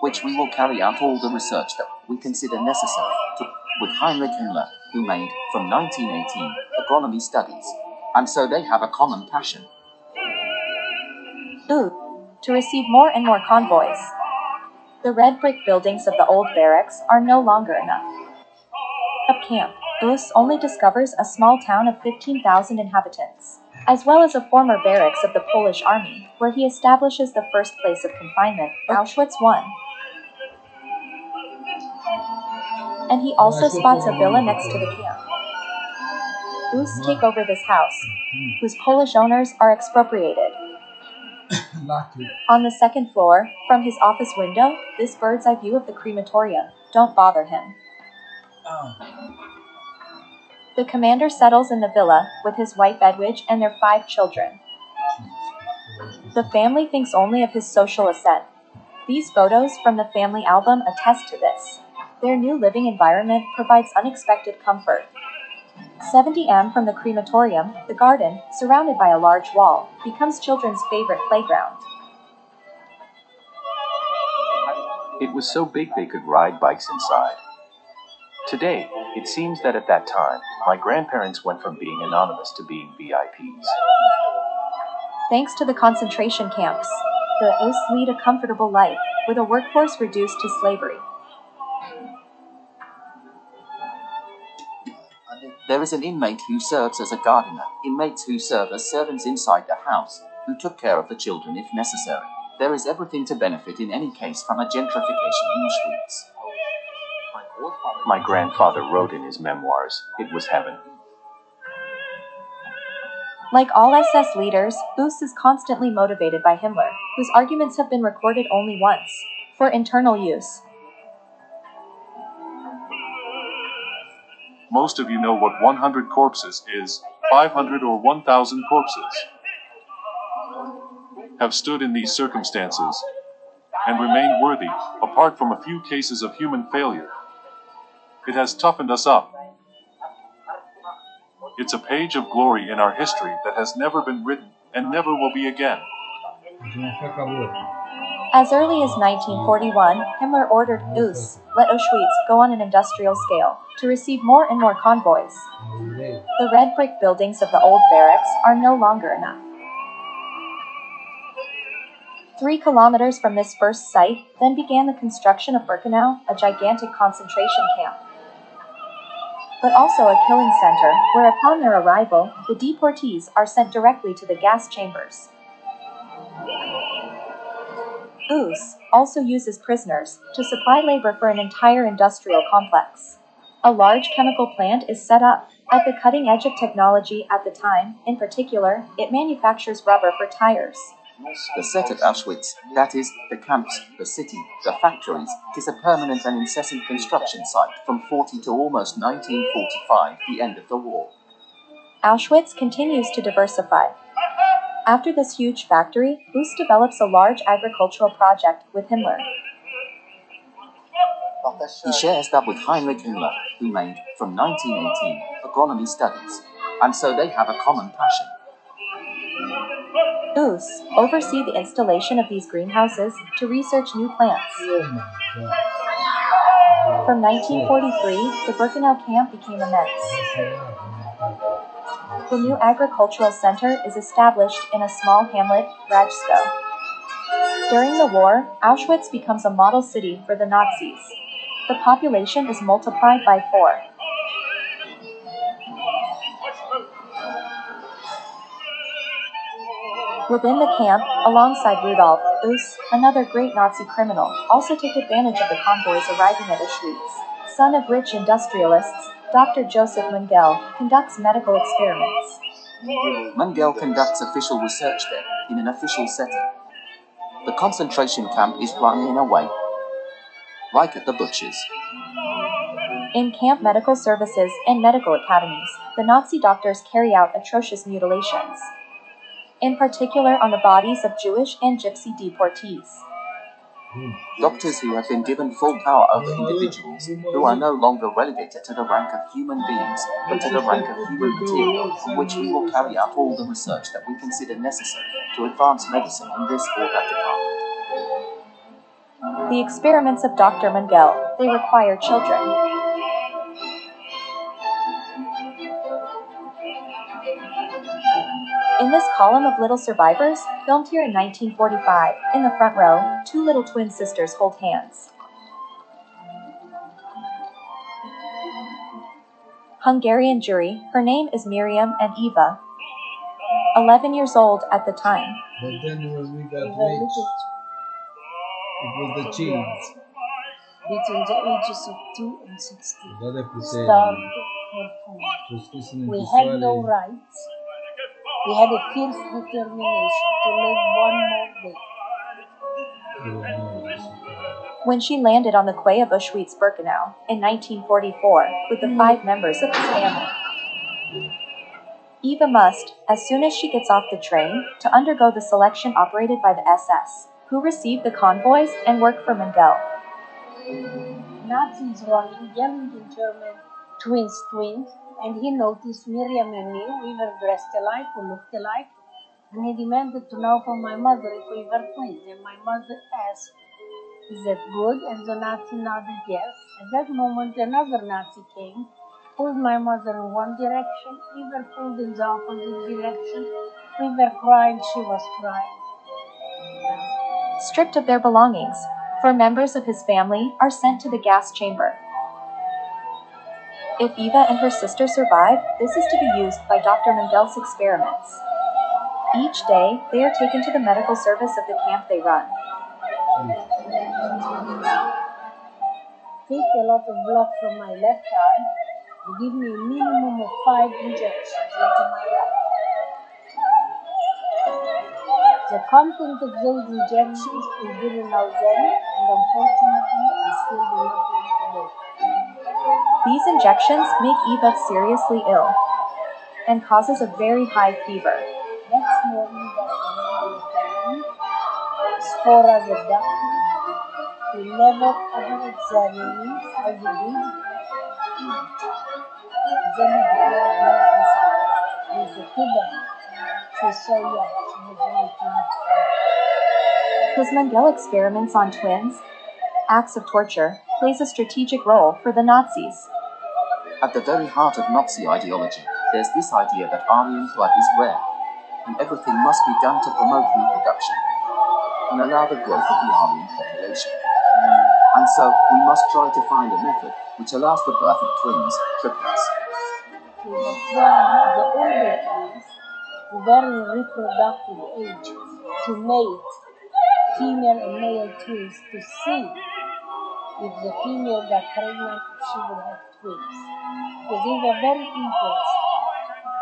which we will carry out all the research that we consider necessary to, with Heinrich Himmler, who made, from 1918, agronomy studies. And so they have a common passion. Ooh, to receive more and more convoys. The red brick buildings of the old barracks are no longer enough. Up camp, Höss only discovers a small town of 15,000 inhabitants, as well as a former barracks of the Polish army, where he establishes the first place of confinement, Auschwitz I. And he also spots a villa next to the camp. Höss take over this house, whose Polish owners are expropriated. On the second floor, from his office window, this bird's eye view of the crematorium. Don't bother him. The commander settles in the villa with his wife Edwidge and their five children. The family thinks only of his social ascent. These photos from the family album attest to this. Their new living environment provides unexpected comfort. 70 m from the crematorium, the garden, surrounded by a large wall, becomes children's favorite playground. It was so big they could ride bikes inside. Today, it seems that at that time, my grandparents went from being anonymous to being VIPs. Thanks to the concentration camps, the Höss lead a comfortable life, with a workforce reduced to slavery. There is an inmate who serves as a gardener, inmates who serve as servants inside the house, who took care of the children if necessary. There is everything to benefit in any case from a gentrification in Auschwitz. My grandfather wrote in his memoirs, it was heaven. Like all SS leaders, Höss is constantly motivated by Himmler, whose arguments have been recorded only once, for internal use. Most of you know what 100 corpses is, 500 or 1,000 corpses have stood in these circumstances and remained worthy, apart from a few cases of human failure. It has toughened us up. It's a page of glory in our history that has never been written and never will be again. As early as 1941, Himmler ordered Höss, let Auschwitz go on an industrial scale, to receive more and more convoys. The red brick buildings of the old barracks are no longer enough. Three kilometers from this first site, then began the construction of Birkenau, a gigantic concentration camp. But also a killing center, where upon their arrival, the deportees are sent directly to the gas chambers. Höss also uses prisoners to supply labor for an entire industrial complex. A large chemical plant is set up at the cutting edge of technology at the time. In particular, it manufactures rubber for tires. The set at Auschwitz, that is, the camps, the city, the factories, is a permanent and incessant construction site from 40 to almost 1945, the end of the war. Auschwitz continues to diversify. After this huge factory, Höss develops a large agricultural project with Himmler. He shares that with Heinrich Himmler, who made, from 1918, agronomy studies. And so they have a common passion. Höss oversee the installation of these greenhouses to research new plants. Oh From 1943, the Birkenau camp became immense. The new agricultural center is established in a small hamlet, Rajsko. During the war, Auschwitz becomes a model city for the Nazis. The population is multiplied by four. Within the camp, alongside Rudolf, Höss, another great Nazi criminal, also take advantage of the convoys arriving at Auschwitz. Son of rich industrialists, Dr. Joseph Mengele conducts medical experiments. Mengele conducts official research there, in an official setting. The concentration camp is run in a way like at the butchers. In camp medical services and medical academies, the Nazi doctors carry out atrocious mutilations, in particular on the bodies of Jewish and Gypsy deportees. Hmm. Doctors who have been given full power over individuals, who are no longer relegated to the rank of human beings, but to the rank of human material, on which we will carry out all the research that we consider necessary to advance medicine in this or that department. The experiments of Dr. Mengele, they require children. In this column of little survivors, filmed here in 1945, in the front row, two little twin sisters hold hands. Hungarian jury, her name is Miriam and Eva, 11 years old at the time. But then when we got We rich, it was the cheese. between the ages of 2 and 16. Starved Putelli. for food. Was listening We had no rights. We had a fierce determination to live one more day. No, it's- When she landed on the quay of Auschwitz Birkenau in 1944 with the five members of his family. Eva must, as soon as she gets off the train, to undergo the selection operated by the SS, who received the convoys and work for Mengele. Nazis running, yelling in German, twins, twins, and he noticed Miriam and me, we were dressed alike, we looked alike, and he demanded to know from my mother if we were twins, and my mother asked, is that good? And the Nazi nodded yes. At that moment, another Nazi came, pulled my mother in one direction, we were pulled in the opposite direction. We were crying, she was crying. Stripped of their belongings, four members of his family are sent to the gas chamber. If Eva and her sister survive, this is to be used by Dr. Mengele's experiments. Each day, they are taken to the medical service of the camp they run. take a lot of blood from my left arm and give me a minimum of five injections into my right. The content of those injections we didn't know then, and unfortunately, I still do not today. These injections make Eva seriously ill and causes a very high fever. Next morning, Dr. Mengele came in, Spora the doctor, he never ever examined me, I believe. Then he declared life and sarcastic. He's a Cuban. She's so young, she was only 24. His Mengele experiments on twins, acts of torture, plays a strategic role for the Nazis. At the very heart of Nazi ideology, there's this idea that Aryan blood is rare, and everything must be done to promote reproduction and allow the growth of the Aryan population. And so, we must try to find a method which allows the birth of twins, triplets. He was the older twins who were reproductive age to mate female and male twins to see if the female got pregnant she would have twins. Because they were very interested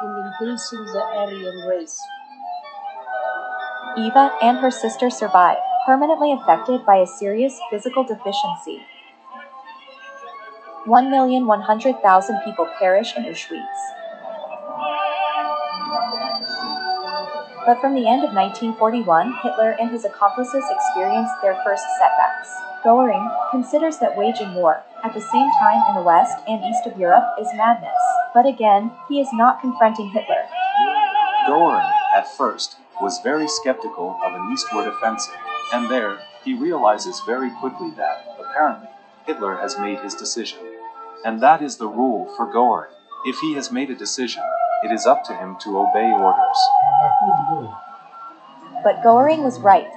in increasing the Aryan race. Eva and her sister survive, permanently affected by a serious physical deficiency. 1,100,000 people perish in Auschwitz. But from the end of 1941, Hitler and his accomplices experienced their first setbacks. Goering considers that waging war at the same time in the West and East of Europe is madness. But again, he is not confronting Hitler. Goering, at first, was very skeptical of an eastward offensive, and there, he realizes very quickly that, apparently, Hitler has made his decision. And that is the rule for Goering. If he has made a decision, it is up to him to obey orders. But Goering was right.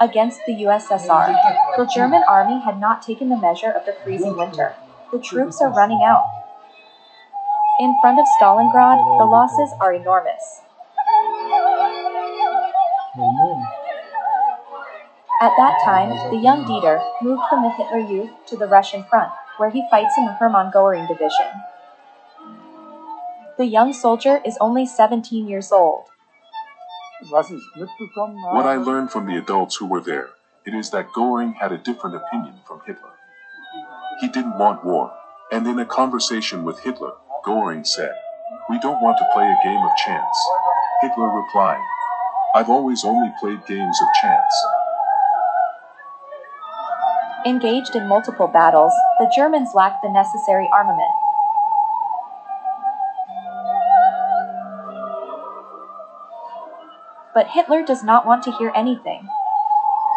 Against the USSR, the German army had not taken the measure of the freezing winter. The troops are running out. In front of Stalingrad, the losses are enormous. At that time, the young Dieter moved from the Hitler Youth to the Russian front, where he fights in the Hermann Goering division. The young soldier is only 17 years old. What I learned from the adults who were there, it is that Goering had a different opinion from Hitler. He didn't want war, and in a conversation with Hitler, Goering said, We don't want to play a game of chance. Hitler replied, I've always only played games of chance. Engaged in multiple battles, the Germans lacked the necessary armament. But Hitler does not want to hear anything.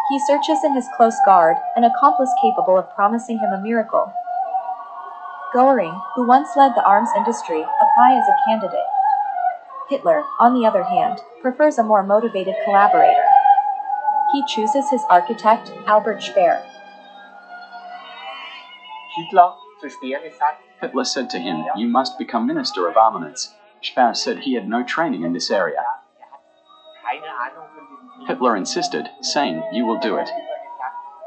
He searches in his close guard, an accomplice capable of promising him a miracle. Goering, who once led the arms industry, apply as a candidate. Hitler, on the other hand, prefers a more motivated collaborator. He chooses his architect, Albert Speer. Hitler zu Speer gesagt, Hitler said to him, You must become Minister of Armaments. Speer said he had no training in this area. er hat keine Ahnung von diesem Krieg. Hitler insisted, saying, You will do it.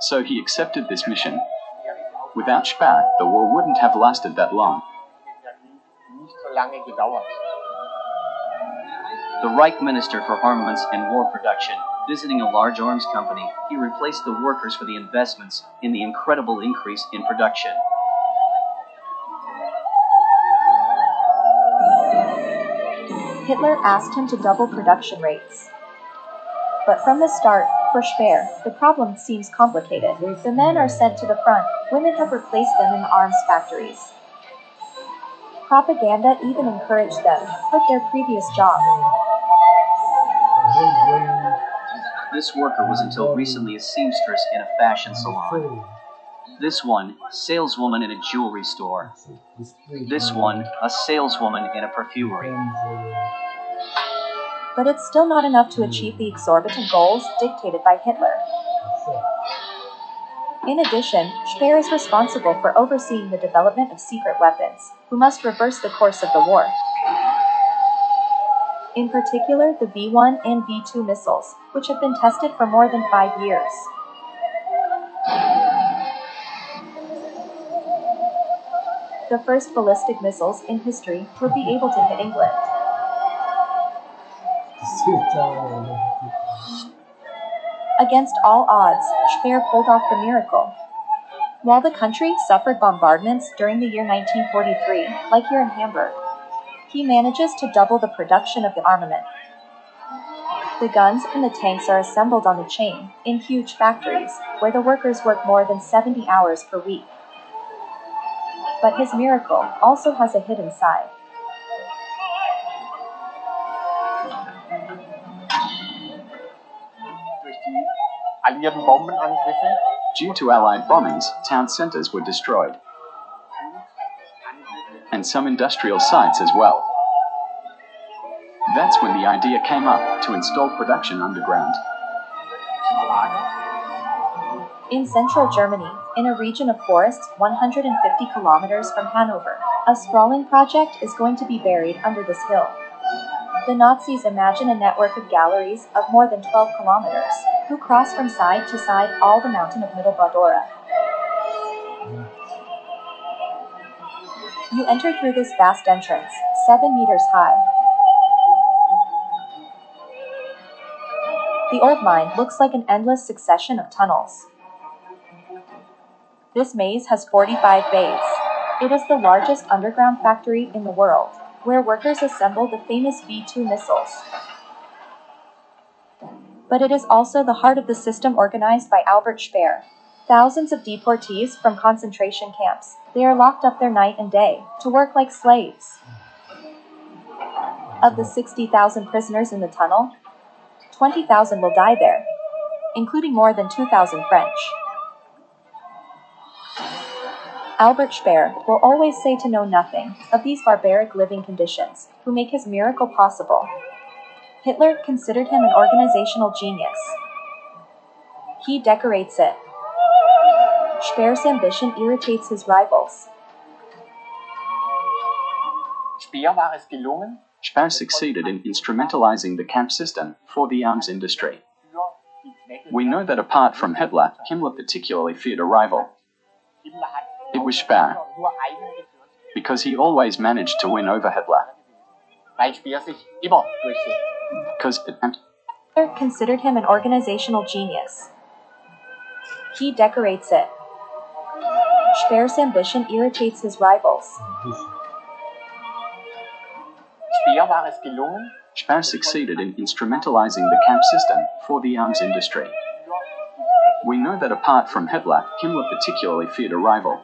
So he accepted this mission. Speer ist auch Without Speer, the war wouldn't have lasted that long. der Krieg nicht so lange gedauert. The Reich Minister for Armaments and War Production, visiting a large arms company, he replaced the workers for the investments in the incredible increase in production. Hitler asked him to double production rates. But from the start, for Speer, the problem seems complicated. The men are sent to the front, women have replaced them in arms factories. Propaganda even encouraged them to quit their previous job. This worker was until recently a seamstress in a fashion salon. This one, saleswoman in a jewelry store. This one, a saleswoman in a perfumery. But it's still not enough to achieve the exorbitant goals dictated by Hitler. In addition, Speer is responsible for overseeing the development of secret weapons, who must reverse the course of the war. In particular, the V 1 and V 2 missiles, which have been tested for more than five years. The first ballistic missiles in history would be able to hit England. Against all odds, Speer pulled off the miracle. While the country suffered bombardments during the year 1943, like here in Hamburg, he manages to double the production of the armament. The guns and the tanks are assembled on the chain, in huge factories, where the workers work more than 70 hours per week. But his miracle also has a hidden side. Durch die alliierten Bombenangriffe Due to Allied bombings, town centers were destroyed, and some industrial sites as well. That's when the idea came up to install production underground. In central Germany, in a region of forests 150 kilometers from Hanover, a sprawling project is going to be buried under this hill. The Nazis imagine a network of galleries of more than 12 kilometers, who cross from side to side all the mountain of Mittelbau-Dora. You enter through this vast entrance, 7 meters high. The old mine looks like an endless succession of tunnels. This maze has 45 bays. It is the largest underground factory in the world, where workers assemble the famous V 2 missiles. But it is also the heart of the system organized by Albert Speer. Thousands of deportees from concentration camps. They are locked up there night and day to work like slaves. Of the 60,000 prisoners in the tunnel, 20,000 will die there, including more than 2,000 French. Albert Speer will always say to know nothing of these barbaric living conditions, who make his miracle possible. Hitler considered him an organizational genius. He decorates it. Speer's ambition irritates his rivals. Speer war es gelungen, Speer succeeded in instrumentalizing the camp system for the arms industry. für die Zwecke We know that apart from Hitler, Himmler particularly feared a rival, Himmler hat It was Speer. nur einen geführt, because he always managed to win over Hitler. weil Speer sich. Because Hitler considered him an organizational genius. He decorates it. Speer's ambition irritates his rivals. Speer war es gelungen, Speer succeeded in instrumentalizing the camp system for the arms industry. für die Zwecke We know that apart from Hitler, Himmler particularly feared a rival,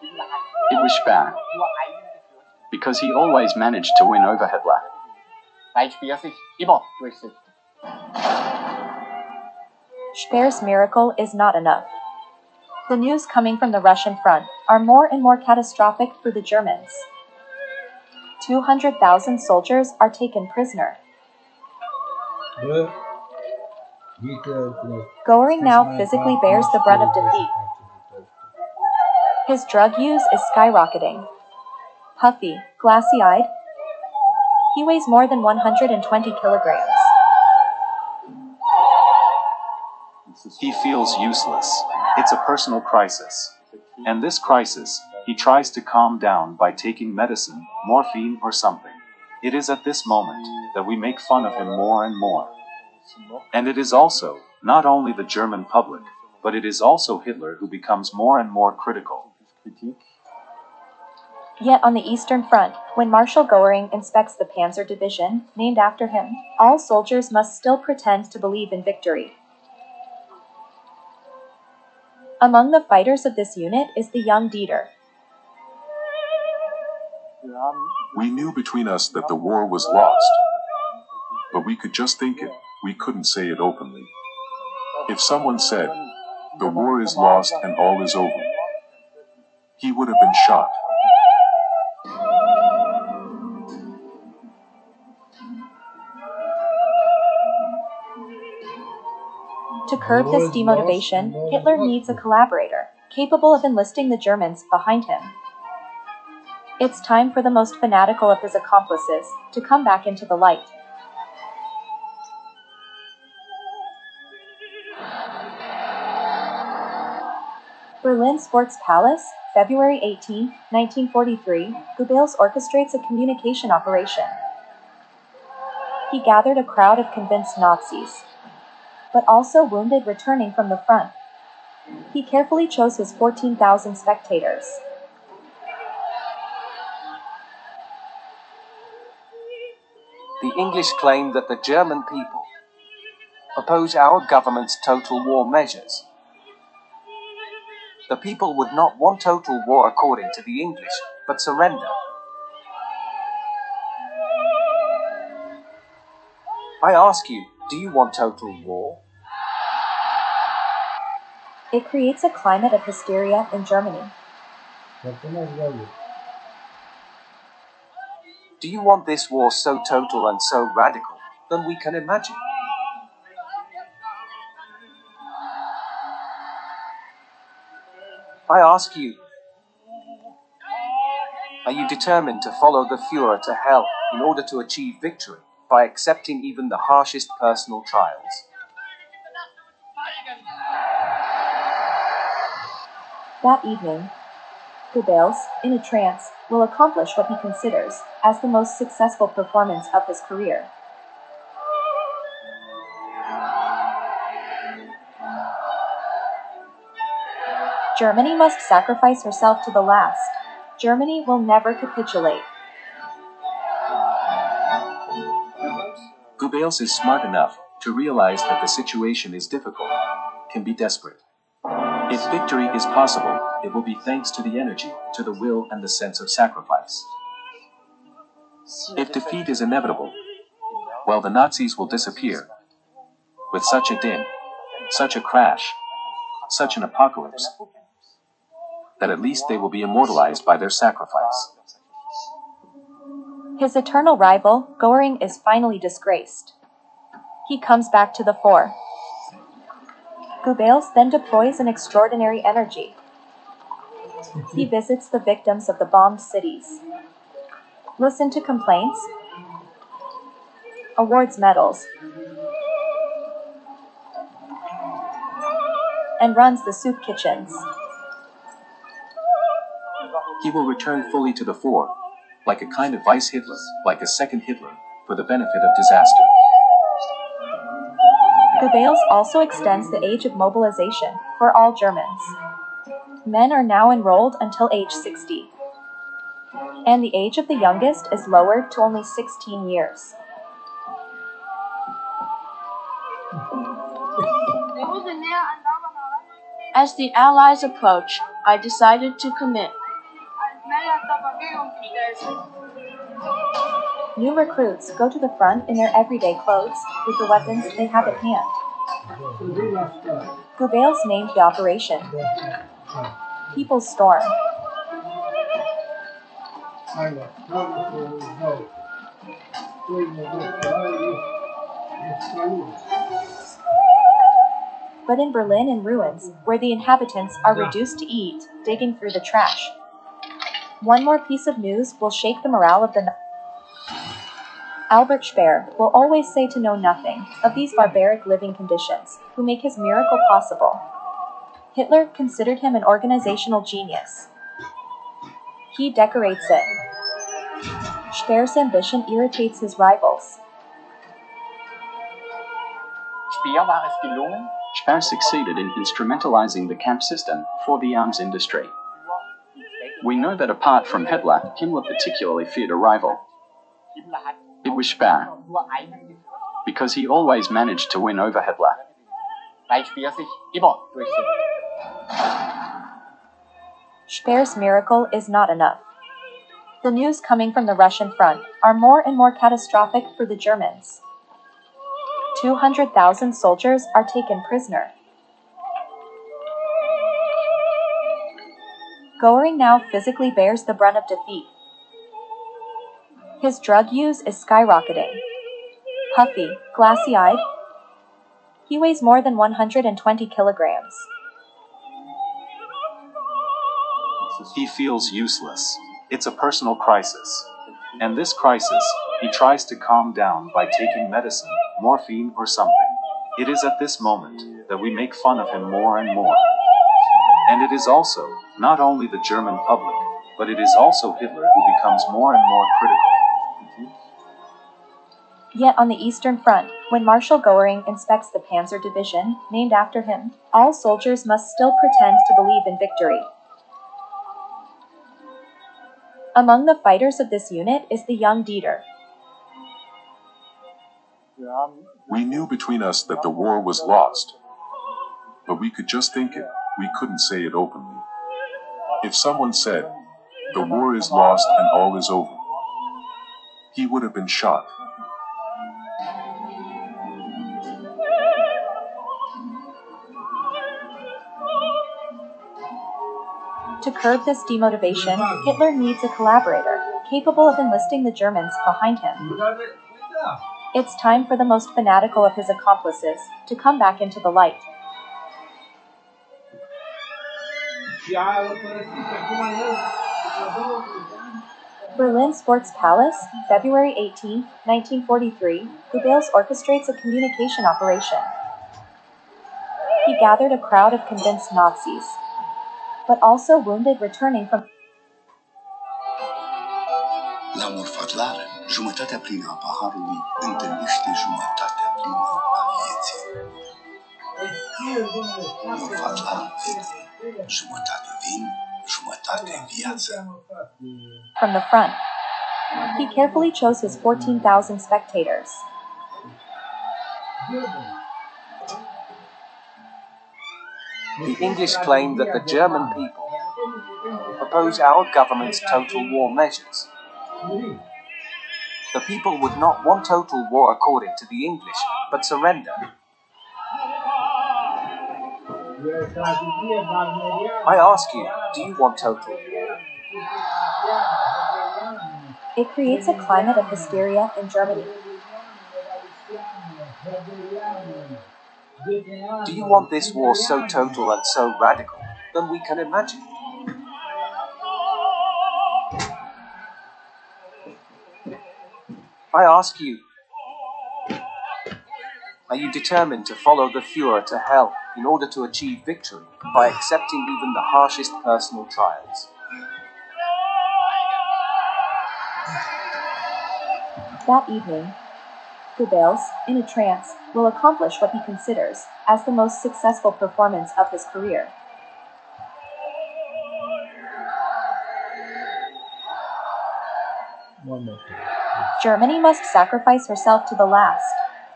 It was Speer. nur einen geführt, because he always managed to win over Hitler. weil Speer sich immer durchsetzt. Speer's miracle is not enough. The news coming from the Russian front are more and more catastrophic for the Germans. 200,000 soldiers are taken prisoner. The Hitler plus Goering now physically bears the brunt of defeat. His drug use is skyrocketing. Puffy, glassy eyed. He weighs more than 120 kilograms. He feels useless. It's a personal crisis. And this crisis, he tries to calm down by taking medicine, morphine, or something. It is at this moment that we make fun of him more and more. And it is also, not only the German public, but it is also Hitler who becomes more and more critical. Yet on the Eastern Front, when Marshal Goering inspects the Panzer Division, named after him, all soldiers must still pretend to believe in victory. Among the fighters of this unit is the young Dieter. We knew between us that the war was lost, but we could just think it, we couldn't say it openly. If someone said, the war is lost and all is over, he would have been shot. To curb this demotivation, Hitler needs a collaborator, capable of enlisting the Germans behind him. It's time for the most fanatical of his accomplices to come back into the light. Berlin Sports Palace, February 18, 1943, Goebbels orchestrates a communication operation. He gathered a crowd of convinced Nazis, but also wounded returning from the front. He carefully chose his 14,000 spectators. The English claim that the German people oppose our government's total war measures. The people would not want total war according to the English, but surrender. I ask you, do you want total war? It creates a climate of hysteria in Germany. Do you want this war so total and so radical than we can imagine? I ask you, are you determined to follow the Fuhrer to hell in order to achieve victory by accepting even the harshest personal trials? That evening, Goebbels, in a trance, will accomplish what he considers as the most successful performance of his career. Germany must sacrifice herself to the last. Germany will never capitulate. Goebbels is smart enough to realize that the situation is difficult, can be desperate. If victory is possible, it will be thanks to the energy, to the will, and the sense of sacrifice. If defeat is inevitable, well, the Nazis will disappear. With such a din, such a crash, such an apocalypse, that at least they will be immortalized by their sacrifice. His eternal rival, Goering, is finally disgraced. He comes back to the fore. Goebbels then deploys an extraordinary energy. He visits the victims of the bombed cities. Listen to complaints. Awards medals. And runs the soup kitchens. He will return fully to the fore, like a kind of vice Hitler, like a second Hitler, for the benefit of disaster. Goebbels also extends the age of mobilization for all Germans. Men are now enrolled until age 60, and the age of the youngest is lowered to only 16 years. As the Allies approach, I decided to commit. New recruits go to the front in their everyday clothes with the weapons they have at hand. So they lost Goebbels named the operation the, People's Storm. But in Berlin in ruins, where the inhabitants are reduced to eat, digging through the trash. One more piece of news will shake the morale of the. n- Albert Speer will always say to know nothing of these barbaric living conditions, who make his miracle possible. Hitler considered him an organizational genius. He decorates it. Speer's ambition irritates his rivals. Speer war es gelungen, Speer succeeded in instrumentalizing the camp system for the arms industry. We know that apart from Hitler, Himmler particularly feared a rival. It was Speer, because he always managed to win over Hitler. Speer's miracle is not enough. The news coming from the Russian front are more and more catastrophic for the Germans. 200,000 soldiers are taken prisoner. Goering now physically bears the brunt of defeat. His drug use is skyrocketing. Puffy, glassy eyed. He weighs more than 120 kilograms. He feels useless. It's a personal crisis. And this crisis, he tries to calm down by taking medicine, morphine, or something. It is at this moment that we make fun of him more and more. And it is also, not only the German public, but it is also Hitler who becomes more and more critical. Yet on the Eastern Front, when Marshal Goering inspects the Panzer Division, named after him, all soldiers must still pretend to believe in victory. Among the fighters of this unit is the young Dieter. We knew between us that the war was lost. But we could just think it, we couldn't say it openly. If someone said, the war is lost and all is over, he would have been shot. To curb this demotivation, Hitler needs a collaborator, capable of enlisting the Germans behind him. It's time for the most fanatical of his accomplices to come back into the light. Berlin Sports Palace, February 18, 1943, Goebbels orchestrates a communication operation. He gathered a crowd of convinced Nazis, but also wounded returning from La morfadlară, jumătatea plină a paharului întâlnește jumătatea plină a vieții. Jumătate vin, jumătate viață. from the front. He carefully chose his 14,000 spectators. The English claim that the German people oppose our government's total war measures. The people would not want total war according to the English, but surrender. I ask you, do you want total war? It creates a climate of hysteria in Germany. Do you want this war so total and so radical? Then we can imagine. I ask you, are you determined to follow the Fuhrer to hell in order to achieve victory by accepting even the harshest personal trials? That evening, Goebbels, in a trance, will accomplish what he considers as the most successful performance of his career. One more time. Germany must sacrifice herself to the last.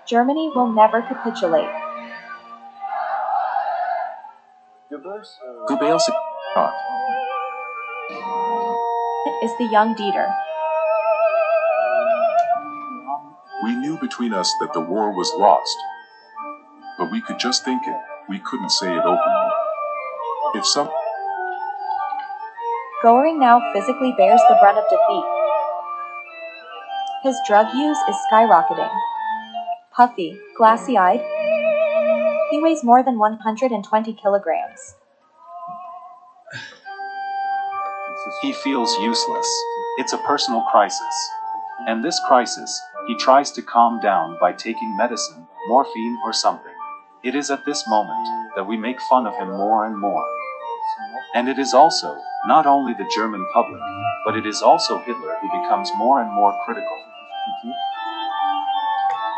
Germany will never capitulate. Goebbels shot. It is the young Dieter. We knew between us that the war was lost. but we could just think it, we couldn't say it openly. If some Goering now physically bears the brunt of defeat. His drug use is skyrocketing. Puffy, glassy eyed, he weighs more than 120 kilograms. He feels useless. It's a personal crisis. And this crisis, he tries to calm down by taking medicine, morphine, or something. It is at this moment that we make fun of him more and more. And it is also, not only the German public, but it is also Hitler who becomes more and more critical.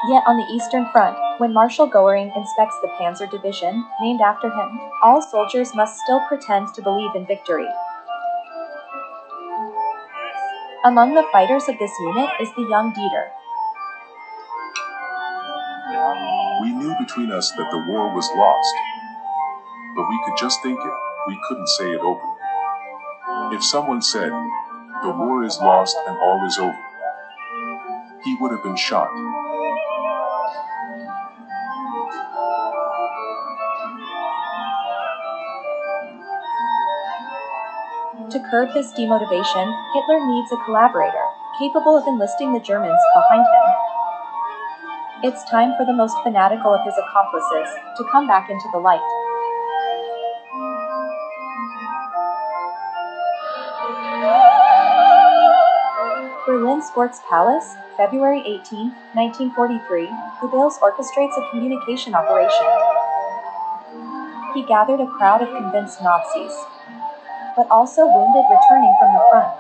Yet on the Eastern Front, when Marshal Goering inspects the Panzer Division, named after him, all soldiers must still pretend to believe in victory. Among the fighters of this unit is the young Dieter. we knew between us that the war was lost, but we could just think it, we couldn't say it openly. If someone said, the war is lost and all is over, he would have been shot. To curb this demotivation, Hitler needs a collaborator, capable of enlisting the Germans behind him. It's time for the most fanatical of his accomplices to come back into the light. Berlin Sports Palace, February 18, 1943, Goebbels orchestrates a communication operation. He gathered a crowd of convinced Nazis, but also wounded returning from the front.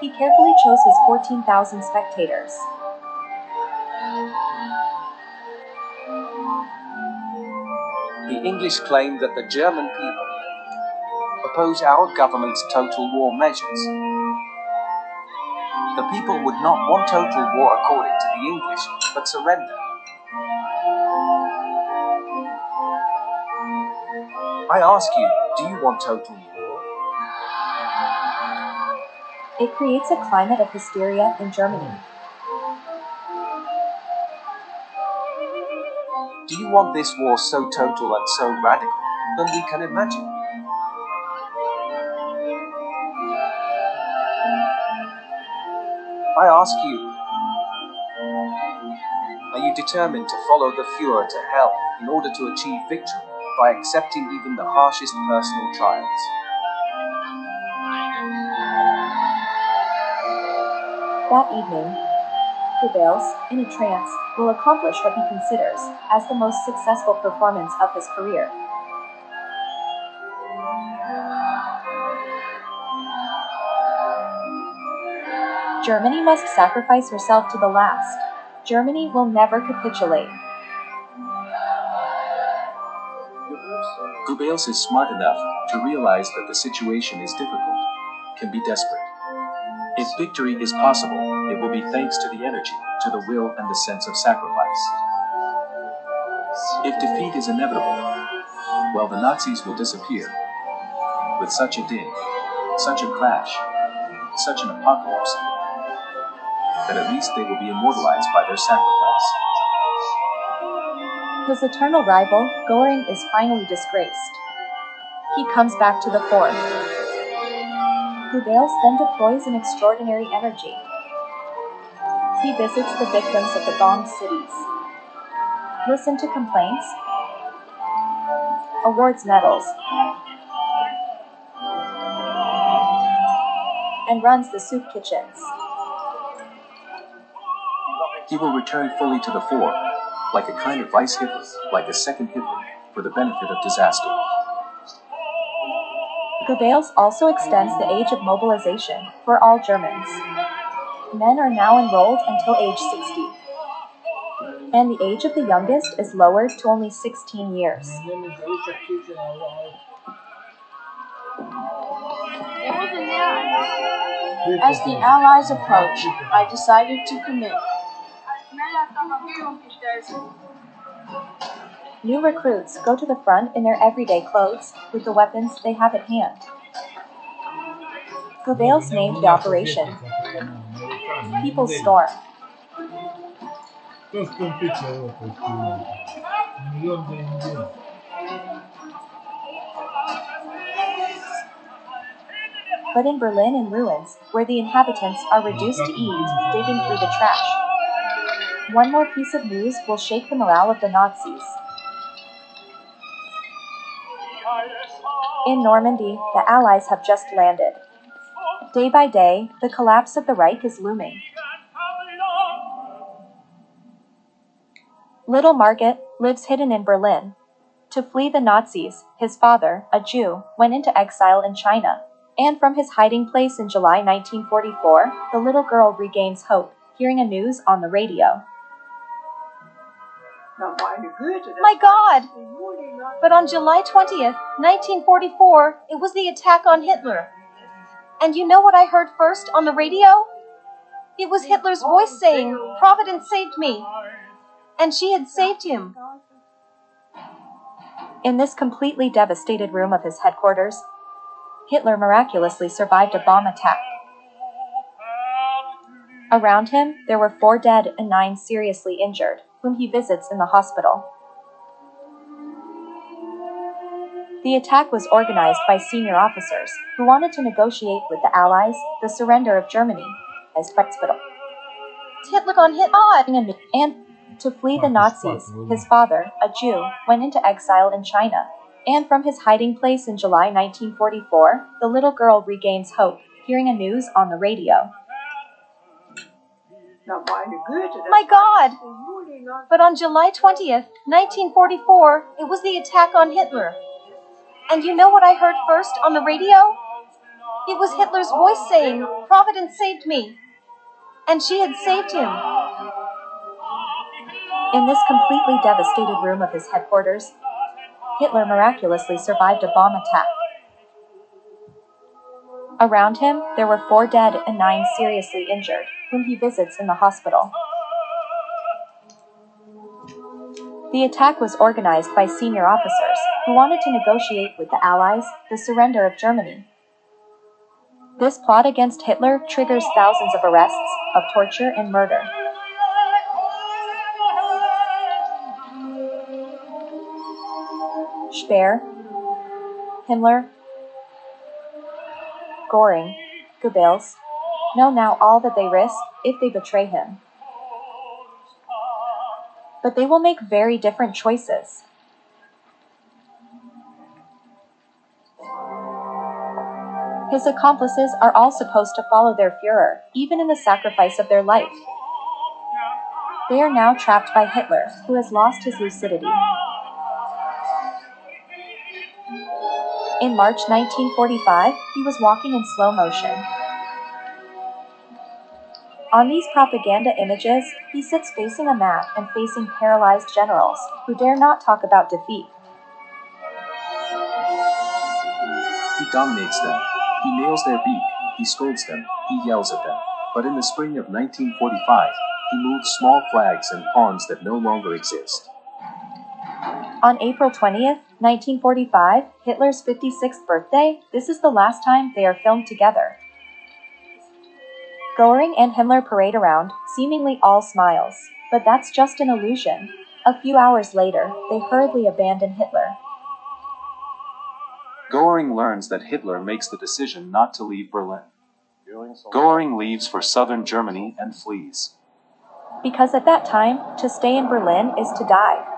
He carefully chose his 14,000 spectators. The English claim that the German people oppose our government's total war measures. The people would not want total war according to the English, but surrender. I ask you, do you want total war? It creates a climate of hysteria in Germany. Do you want this war so total and so radical than we can imagine? I ask you, are you determined to follow the Fuhrer to hell in order to achieve victory by accepting even the harshest personal trials? That evening, Goebbels, in a trance, will accomplish what he considers as the most successful performance of his career. Germany must sacrifice herself to the last. Germany will never capitulate. Goebbels is smart enough to realize that the situation is difficult, can be desperate. If victory is possible, it will be thanks to the energy, to the will, and the sense of sacrifice. If defeat is inevitable, well, the Nazis will disappear. With such a din, such a crash, such an apocalypse, that at least they will be immortalized by their sacrifice. His eternal rival, Goering, is finally disgraced. He comes back to the fore. Goebbels then deploys an extraordinary energy. He visits the victims of the bombed cities, listen to complaints, awards medals, and runs the soup kitchens. He will return fully to the fore, like a kind of vice Hitler, like a second Hitler, for the benefit of disaster. Goebbels also extends the age of mobilization for all Germans. Men are now enrolled until age 60, and the age of the youngest is lowered to only 16 years. As the Allies approached, I decided to commit. New recruits go to the front in their everyday clothes with the weapons they have at hand. Prevails named the operation. People storm. But in Berlin in ruins, where the inhabitants are reduced to ease, digging through the trash. One more piece of news will shake the morale of the Nazis. In Normandy, the Allies have just landed. Day by day, the collapse of the Reich is looming. Little Margit lives hidden in Berlin. To flee the Nazis, his father, a Jew, went into exile in China. And from his hiding place in July 1944, the little girl regains hope, hearing a news on the radio. My God! But on July 20th, 1944, it was the attack on Hitler. And you know what I heard first on the radio? It was Hitler's voice saying, Providence saved me. And she had saved him. In this completely devastated room of his headquarters, Hitler miraculously survived a bomb attack. Around him, there were four dead and nine seriously injured, whom he visits in the hospital. The attack was organized by senior officers who wanted to negotiate with the Allies the surrender of Germany as hospital. Hitler gone hit odd. Ah, and, and to flee the Nazis, his father, a Jew, went into exile in China. And from his hiding place in July 1944, the little girl regains hope, hearing a news on the radio. My God! But on July 20th, 1944, it was the attack on Hitler. And you know what I heard first on the radio? It was Hitler's voice saying, Providence saved me. And she had saved him. In this completely devastated room of his headquarters, Hitler miraculously survived a bomb attack. Around him, there were four dead and nine seriously injured, whom he visits in the hospital. The attack was organized by senior officers who wanted to negotiate with the Allies the surrender of Germany. This plot against Hitler triggers thousands of arrests, of torture, and murder. Speer, Himmler, Goering, Goebbels know now all that they risk if they betray him. But they will make very different choices. His accomplices are all supposed to follow their Fuhrer, even in the sacrifice of their life. They are now trapped by Hitler, who has lost his lucidity. In March 1945, he was walking in slow motion. On these propaganda images, he sits facing a map and facing paralyzed generals who dare not talk about defeat. He dominates them. He nails their beak. He scolds them. He yells at them. But in the spring of 1945, he moves small flags and pawns that no longer exist. On April 20th, 1945, Hitler's 56th birthday, this is the last time they are filmed together. Goering and Himmler parade around, seemingly all smiles. But that's just an illusion. A few hours later, they hurriedly abandon Hitler. Goering learns that Hitler makes the decision not to leave Berlin. Goering leaves for southern Germany and flees. Because at that time, to stay in Berlin is to die.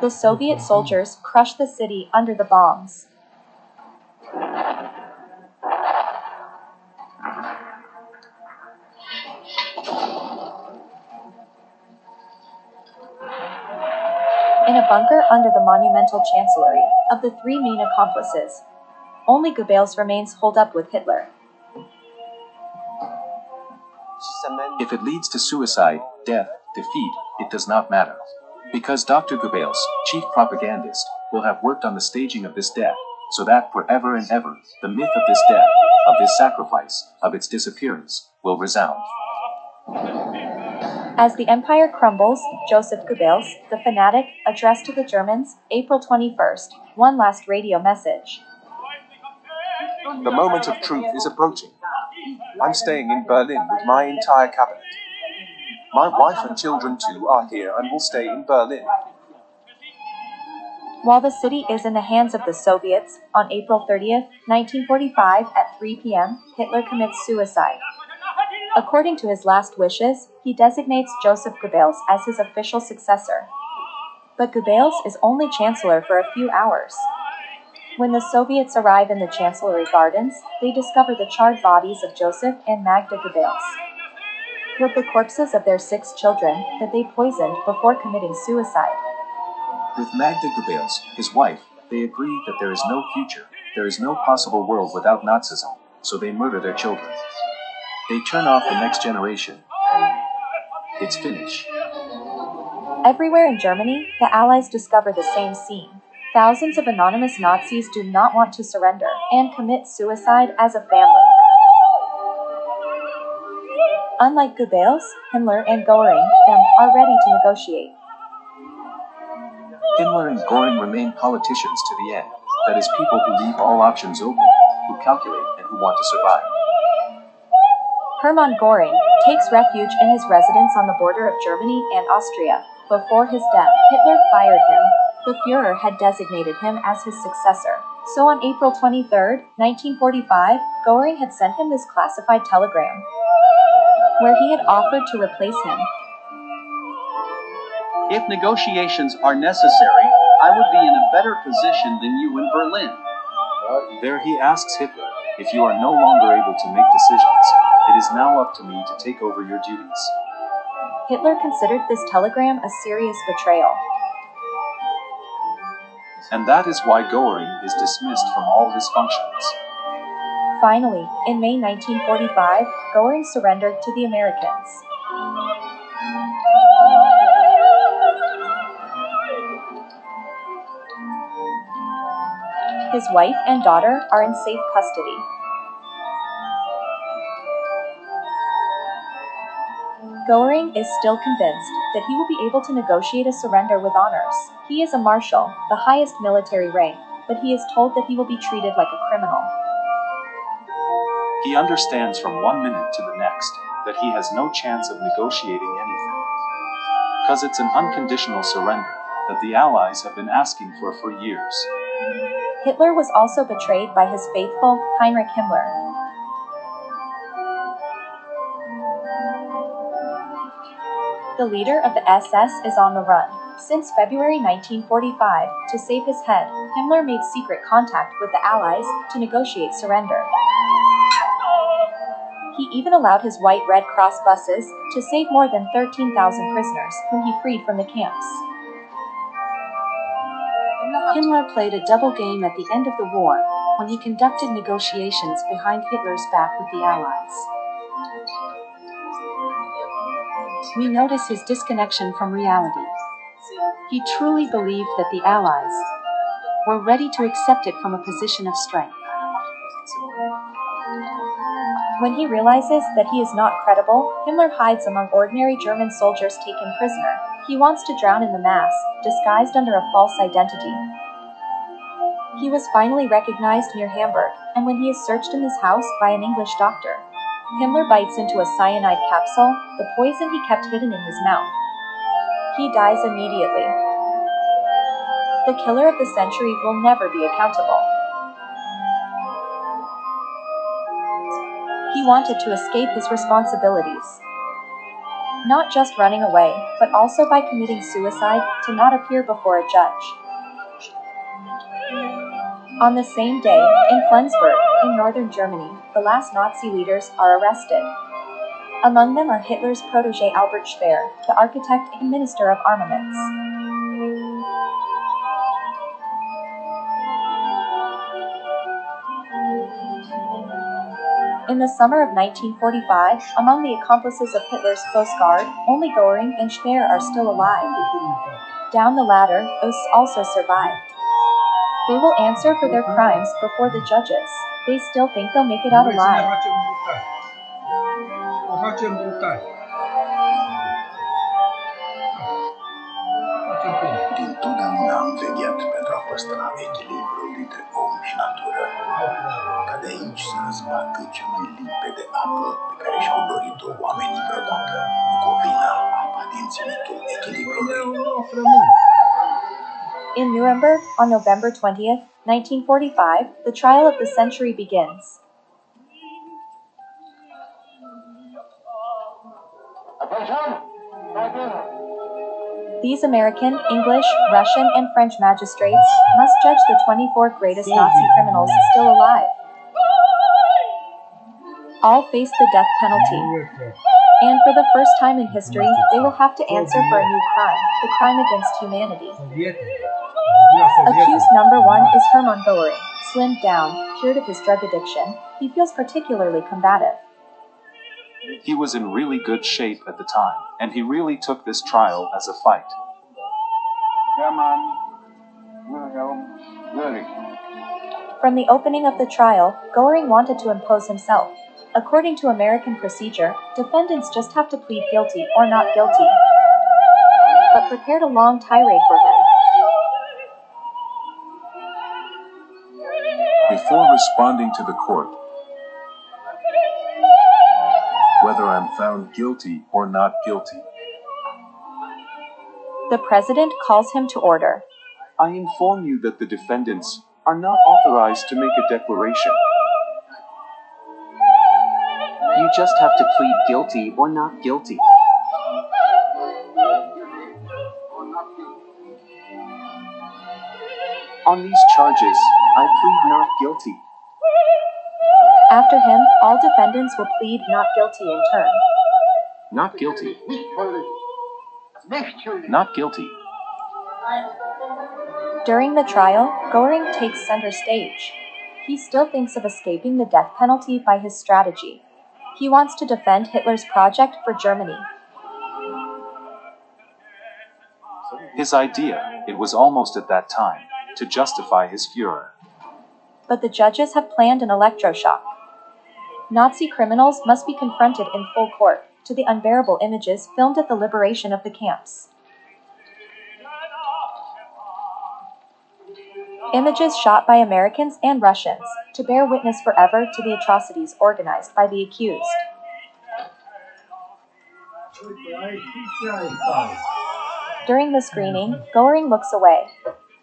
The Soviet soldiers crushed the city under the bombs. In a bunker under the monumental chancellery, of the three main accomplices, only Goebbels remains holed up with Hitler. If it leads to suicide, death, defeat, it does not matter. Because Dr. Goebbels, chief propagandist, will have worked on the staging of this death, so that forever and ever, the myth of this death, of this sacrifice, of its disappearance, will resound. As the empire crumbles, Joseph Goebbels, the fanatic, addressed to the Germans, April 21st, one last radio message. The moment of truth is approaching. I'm staying in Berlin with my entire cabinet. My wife and children too are here and will stay in Berlin. While the city is in the hands of the Soviets, on April 30th, 1945, at 3 p.m., Hitler commits suicide. According to his last wishes, he designates Joseph Goebbels as his official successor. But Goebbels is only chancellor for a few hours. When the Soviets arrive in the Chancellery Gardens, they discover the charred bodies of Joseph and Magda Goebbels. With the corpses of their six children that they poisoned before committing suicide. With Magda Goebbels, his wife, they agree that there is no future, there is no possible world without Nazism, so they murder their children. They turn off the next generation. It's finished. Everywhere in Germany, the Allies discover the same scene. Thousands of anonymous Nazis do not want to surrender and commit suicide as a family. Unlike Goebbels, Himmler, and Göring, them are ready to negotiate. Himmler and Göring remain politicians to the end, that is, people who leave all options open, who calculate, and who want to survive. Hermann Göring takes refuge in his residence on the border of Germany and Austria. Before his death, Hitler fired him. The Fuhrer had designated him as his successor. So on April 23, 1945, Göring had sent him this classified telegram, where he had offered to replace him. If negotiations are necessary, I would be in a better position than you in Berlin. There he asks Hitler, if you are no longer able to make decisions, it is now up to me to take over your duties. Hitler considered this telegram a serious betrayal. And that is why Göring is dismissed from all his functions. Finally, in May 1945, Goering surrendered to the Americans. His wife and daughter are in safe custody. Goering is still convinced that he will be able to negotiate a surrender with honors. He is a marshal, the highest military rank, but he is told that he will be treated like a criminal. He understands from one minute to the next that he has no chance of negotiating anything. Because it's an unconditional surrender that the Allies have been asking for for years. Hitler was also betrayed by his faithful Heinrich Himmler. The leader of the SS is on the run. Since February 1945, to save his head, Himmler made secret contact with the Allies to negotiate surrender. He even allowed his white Red Cross buses to save more than 13,000 prisoners whom he freed from the camps. Himmler played a double game at the end of the war when he conducted negotiations behind Hitler's back with the Allies. We notice his disconnection from reality. He truly believed that the Allies were ready to accept it from a position of strength. When he realizes that he is not credible, Himmler hides among ordinary German soldiers taken prisoner. He wants to drown in the mass, disguised under a false identity. He was finally recognized near Hamburg, and when he is searched in his house by an English doctor, Himmler bites into a cyanide capsule, the poison he kept hidden in his mouth. He dies immediately. The killer of the century will never be accountable. He wanted to escape his responsibilities. Not just running away, but also by committing suicide to not appear before a judge. On the same day, in Flensburg, in northern Germany, the last Nazi leaders are arrested. Among them are Hitler's protege Albert Speer, the architect and minister of armaments. In the summer of 1945, among the accomplices of Hitler's close guard, only Goering and Speer are still alive. Down the ladder, Höss also survived. They will answer for their crimes before the judges. They still think they'll make it out alive. Echilibrul om și natură. Ca de aici să răzbată cea mai limpede apă pe care și-au dorit-o oamenii vreodată, Bucovina, apa din ținutul echilibrului. In Nuremberg, on November 20th, 1945, the trial of the century begins. These American, English, Russian, and French magistrates must judge the 24 greatest Nazi criminals still alive. All face the death penalty. And for the first time in history, they will have to answer for a new crime the crime against humanity. Accused number one is Hermann Goering. Slimmed down, cured of his drug addiction, he feels particularly combative. He was in really good shape at the time, and he really took this trial as a fight. From the opening of the trial, Goering wanted to impose himself. According to American procedure, defendants just have to plead guilty or not guilty. But prepared a long tirade for him. Before responding to the court, whether I'm found guilty or not guilty, The president calls him to order. I inform you that the defendants are not authorized to make a declaration. You just have to plead guilty or not guilty. On these charges, I plead not guilty. After him, all defendants will plead not guilty in turn. Not guilty. Not guilty. During the trial, Goering takes center stage. He still thinks of escaping the death penalty by his strategy. He wants to defend Hitler's project for Germany. His idea, it was almost at that time, to justify his Fuhrer. But the judges have planned an electroshock. Nazi criminals must be confronted in full court to the unbearable images filmed at the liberation of the camps. Images shot by Americans and Russians to bear witness forever to the atrocities organized by the accused. During the screening, Goering looks away.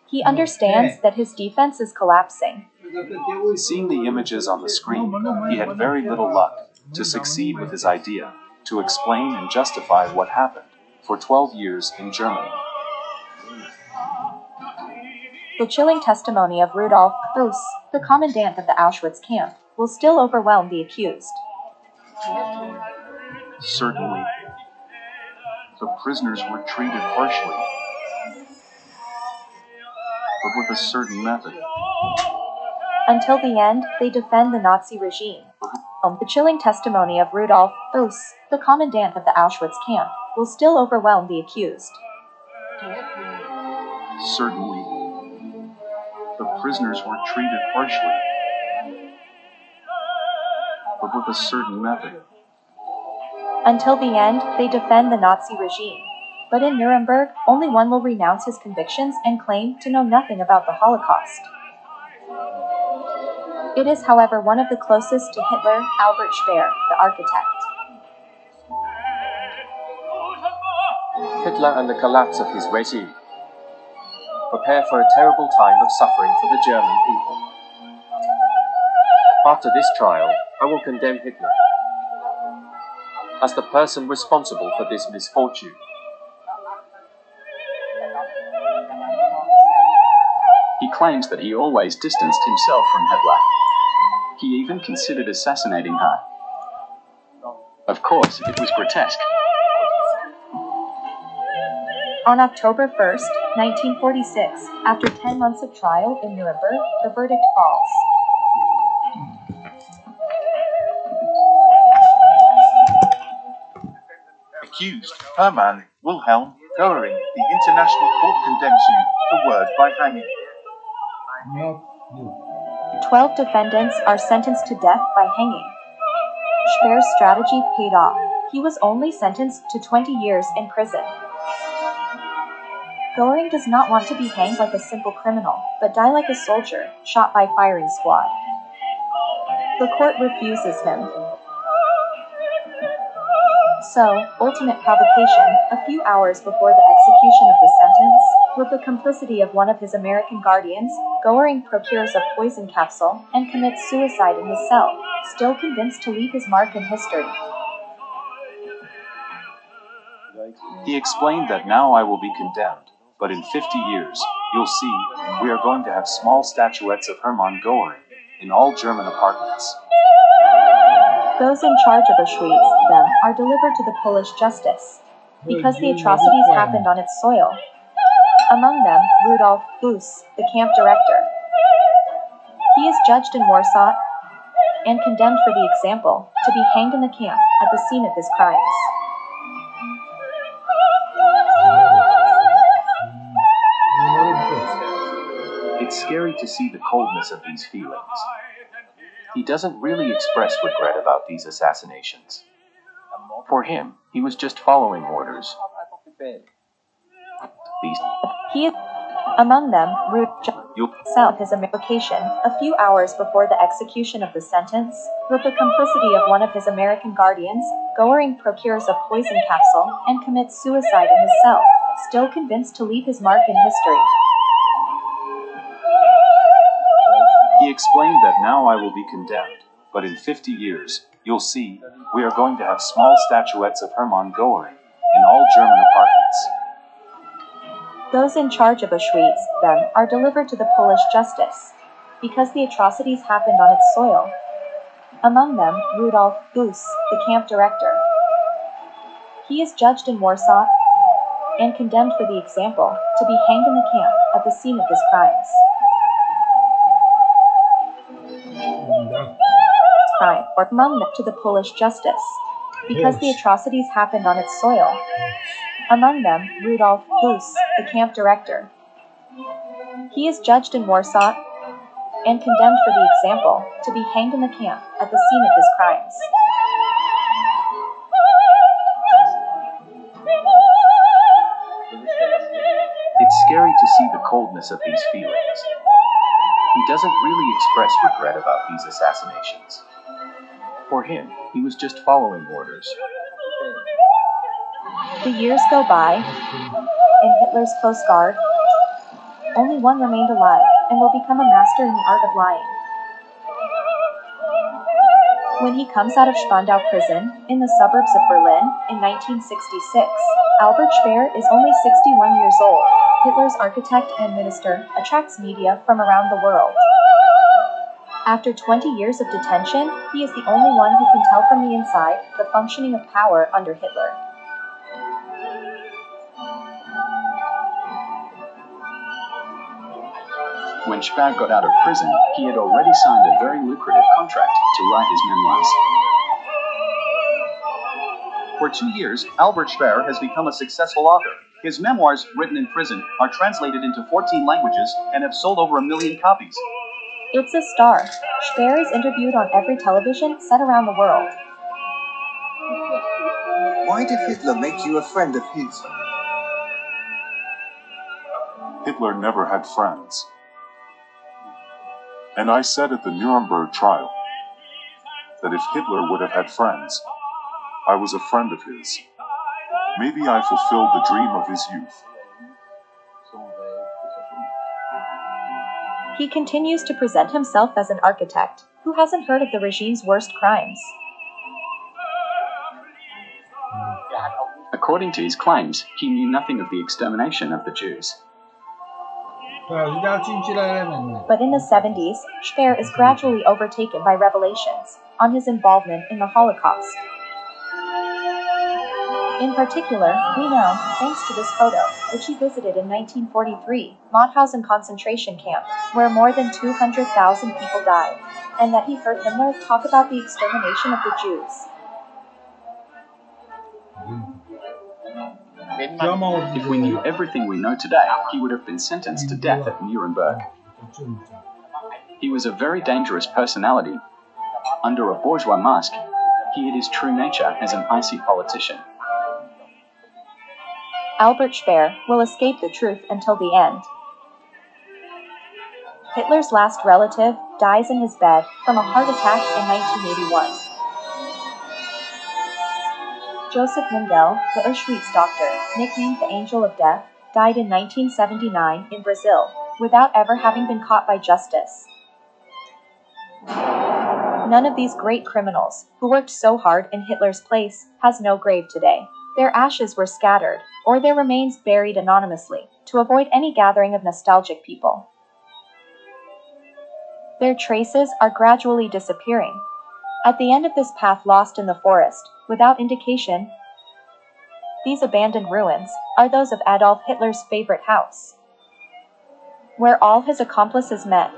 He understands that his defense is collapsing. Seeing the images on the screen, he had very little luck to succeed with his idea to explain and justify what happened for 12 years in Germany. The chilling testimony of Rudolf Höss, the commandant of the Auschwitz camp, will still overwhelm the accused. Certainly, the prisoners were treated harshly, but with a certain method. Until the end, they defend the Nazi regime. Um, The chilling testimony of Rudolf Höss, the commandant of the Auschwitz camp, will still overwhelm the accused. Certainly, the prisoners were treated harshly, but with a certain method. Until the end, they defend the Nazi regime. But in Nuremberg, only one will renounce his convictions and claim to know nothing about the Holocaust. It is, however, one of the closest to Hitler, Albert Speer, the architect. Hitler and the collapse of his regime. Prepare for a terrible time of suffering for the German people. After this trial, I will condemn Hitler as the person responsible for this misfortune. He claims that he always distanced himself from Hitler. He even considered assassinating her. Of course, it was grotesque. On October 1st, 1946, after 10 months of trial in Nuremberg, the verdict falls. Accused Hermann Wilhelm Goering, the International Court condemns you to word by hanging. 12 defendants are sentenced to death by hanging. Speer's strategy paid off. He was only sentenced to 20 years in prison. Goering does not want to be hanged like a simple criminal, but die like a soldier, shot by firing squad. The court refuses him. So, ultimate provocation, a few hours before the execution of the sentence, with the complicity of one of his American guardians, Goering procures a poison capsule and commits suicide in his cell, still convinced to leave his mark in history. He explained that now I will be condemned, but in 50 years, you'll see, we are going to have small statuettes of Hermann Goering in all German apartments. Those in charge of Auschwitz, then, are delivered to the Polish justice, because the atrocities happened on its soil. Among them, Rudolf Höss, the camp director. He is judged in Warsaw and condemned for the example to be hanged in the camp at the scene of his crimes. It's scary to see the coldness of these feelings. He doesn't really express regret about these assassinations. For him, he was just following orders. These He is among them, you South his Americation, a few hours before the execution of the sentence, with the complicity of one of his American guardians, Goering procures a poison capsule and commits suicide in his cell, still convinced to leave his mark in history. He explained that now I will be condemned, but in 50 years, you'll see, we are going to have small statuettes of Hermann Goering in all German apartments. Those in charge of Auschwitz, then, are delivered to the Polish justice, because the atrocities happened on its soil. Among them, Rudolf Höss, the camp director. He is judged in Warsaw and condemned for the example to be hanged in the camp at the scene of his crimes. Crime, or among them to the Polish justice, because the atrocities happened on its soil. Among them, Rudolf Höss, the camp director. He is judged in Warsaw and condemned for the example to be hanged in the camp at the scene of his crimes. It's scary to see the coldness of these feelings. He doesn't really express regret about these assassinations. For him, he was just following orders. The years go by. In Hitler's close guard, only one remained alive and will become a master in the art of lying. When he comes out of Spandau prison in the suburbs of Berlin in 1966, Albert Speer is only 61 years old. Hitler's architect and minister attracts media from around the world. After 20 years of detention, he is the only one who can tell from the inside the functioning of power under Hitler. When Speer got out of prison, he had already signed a very lucrative contract to write his memoirs. For two years, Albert Speer has become a successful author. His memoirs, written in prison, are translated into 14 languages and have sold over a million copies. It's a star. Speer is interviewed on every television set around the world. Why did Hitler make you a friend of his? Hitler never had friends. And I said at the Nuremberg trial that if Hitler would have had friends, I was a friend of his. Maybe I fulfilled the dream of his youth. He continues to present himself as an architect who hasn't heard of the regime's worst crimes. According to his claims, he knew nothing of the extermination of the Jews. But in the 70s, Speer is gradually overtaken by revelations on his involvement in the Holocaust. In particular, we know, thanks to this photo, which he visited in 1943, Mauthausen concentration camp, where more than 200,000 people died, and that he heard Himmler talk about the extermination of the Jews. If we knew everything we know today, he would have been sentenced to death at Nuremberg. He was a very dangerous personality. Under a bourgeois mask, he hid his true nature as an icy politician. Albert Speer will escape the truth until the end. Hitler's last relative, dies in his bed from a heart attack in 1981. Joseph Mengele, the Auschwitz doctor, nicknamed the Angel of Death, died in 1979 in Brazil, without ever having been caught by justice. None of these great criminals, who worked so hard in Hitler's place, has no grave today. Their ashes were scattered, or their remains buried anonymously, to avoid any gathering of nostalgic people. Their traces are gradually disappearing. At the end of this path lost in the forest, without indication, these abandoned ruins are those of Adolf Hitler's favorite house, where all his accomplices met.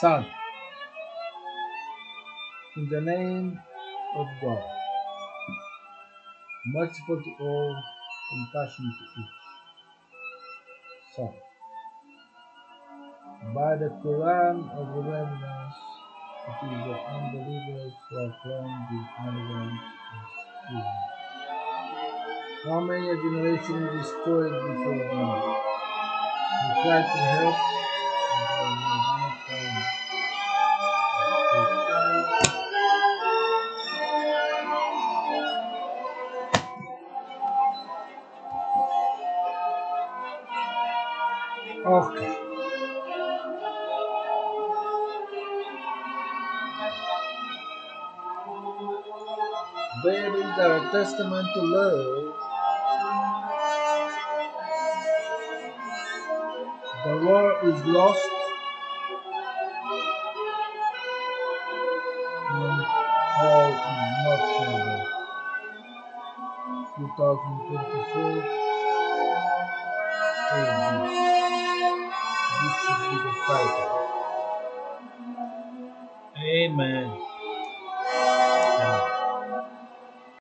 Son, in the name of God, merciful to all, compassionate to each. Son, by the Quran of remembrance, it is the unbelievers who are prone to ignorance and. How many a generation destroyed before them? We tried to help, testament to love. The war is lost. And all is not over. 2024 AD. This should be the fighter. Amen.